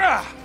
Ah!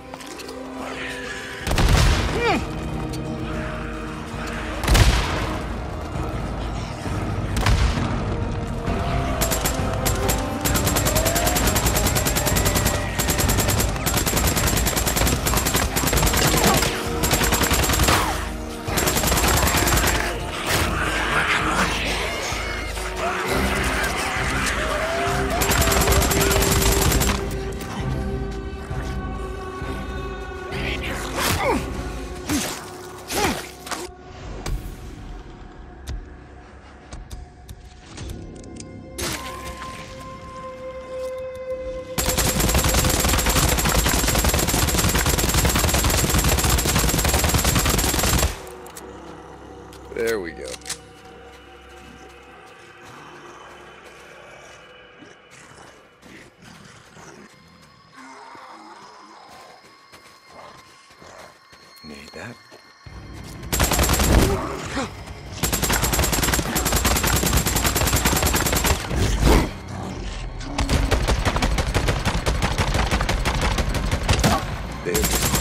There we go. Need that. There